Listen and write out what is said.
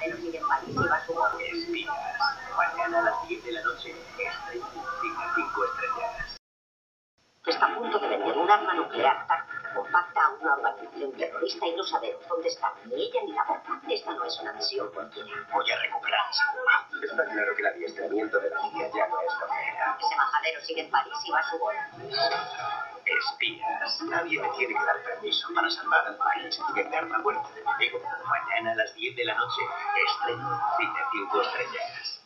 embajadero sigue en París y va a su boda. Mañana a las 10 de la noche, estreno Cine 5 estrellas. Está a punto de vender un arma nuclear táctica compacta a una organización terrorista y no sabemos dónde está ni ella ni la bomba. Esta no es una misión cualquiera. Voy a recuperar esa bomba. Está claro que el adiestramiento de la CIA ya no es lo que era. Ese embajadero sigue en París y va a su boda. Nadie me tiene que dar permiso para salvar al país y vender la muerte de mi amigo. Mañana a las 10 de la noche, estreno Cine 5 estrellas.